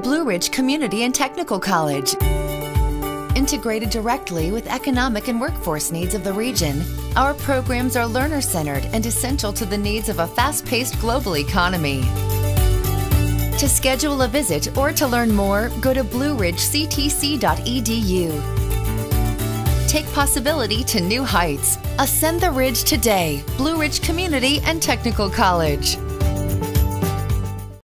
Blue Ridge Community and Technical College. Integrated directly with economic and workforce needs of the region, our programs are learner centered and essential to the needs of a fast paced global economy. To schedule a visit or to learn more, go to blueridgectc.edu. Take possibility to new heights. Ascend the ridge today. Blue Ridge Community and Technical College.